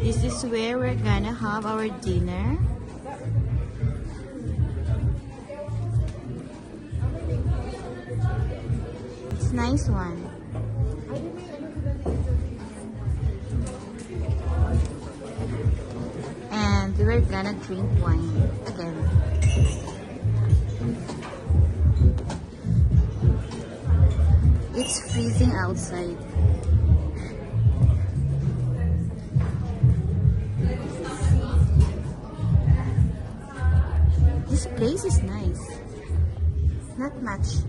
This is where we're gonna have our dinner. It's nice one. And we're gonna drink wine again. It's freezing outside. This place is nice. Not much.